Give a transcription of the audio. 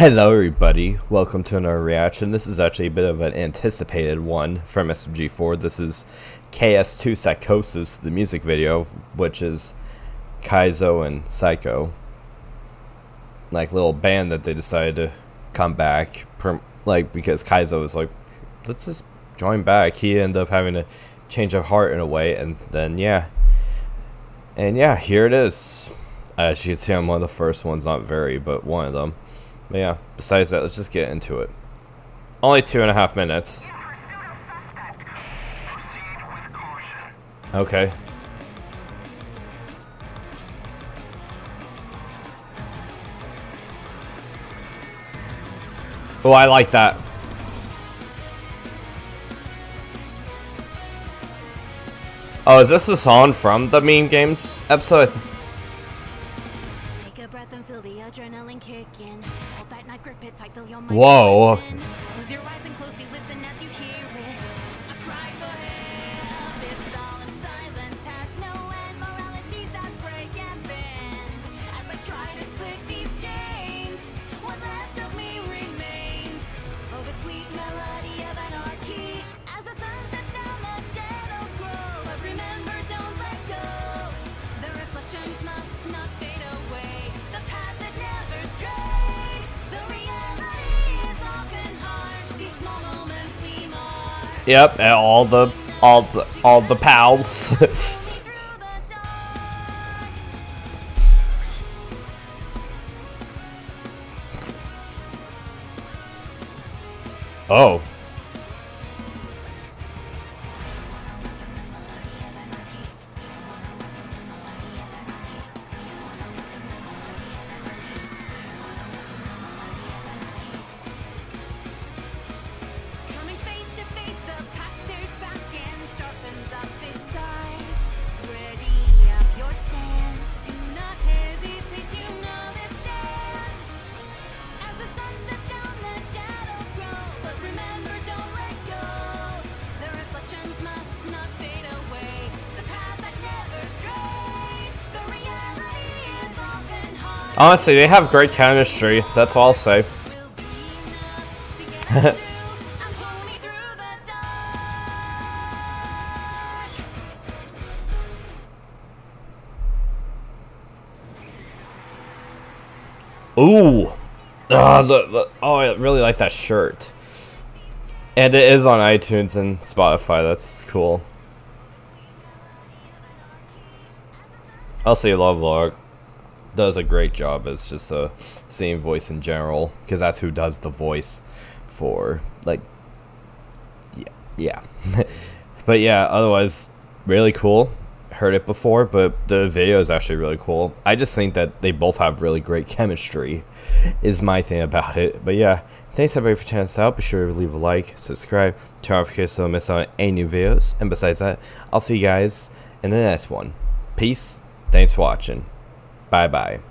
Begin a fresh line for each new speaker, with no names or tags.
Hello everybody, welcome to another reaction. This is actually a bit of an anticipated one from SMG4. This is KS2 Saikosis, the music video, which is Kaizo and Saiko. Like little band that they decided to come back, like because Kaizo was like, let's just join back. He ended up having a change of heart in a way, and then yeah. And yeah, here it is. As you can see, I'm one of the first ones, not very, but one of them. But yeah, besides that, let's just get into it. Only two and a half minutes. Okay. Oh, I like that. Oh, is this a song from the Meme Games episode? Whoa. Yep, all the all the all the pals. oh. Honestly, they have great chemistry. That's all I'll say. Ooh. Oh, the, the, oh, I really like that shirt. And it is on iTunes and Spotify. That's cool. I'll see you love log does a great job as just a same voice in general because that's who does the voice for like yeah yeah. But yeah otherwise really cool. Heard it before but the video is actually really cool. I just think that they both have really great chemistry is my thing about it. But yeah thanks everybody for checking us out. Be sure to leave a like subscribe turn on notifications so don't miss out on any new videos. And besides that i'll see you guys in the next one. Peace. Thanks for watching Bye bye.